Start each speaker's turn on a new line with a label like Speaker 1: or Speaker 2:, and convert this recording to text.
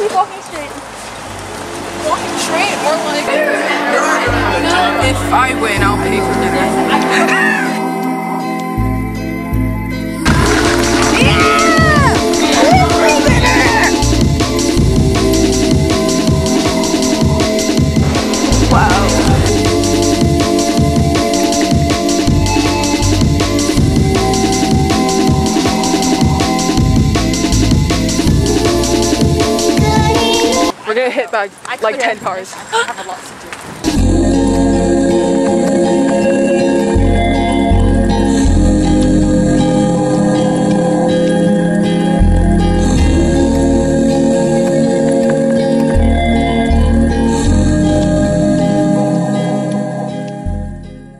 Speaker 1: keep walking straight. Walking straight like... If I win, I'll pay for dinner. Gonna hit by like 10 cars.
Speaker 2: I have a lot to do.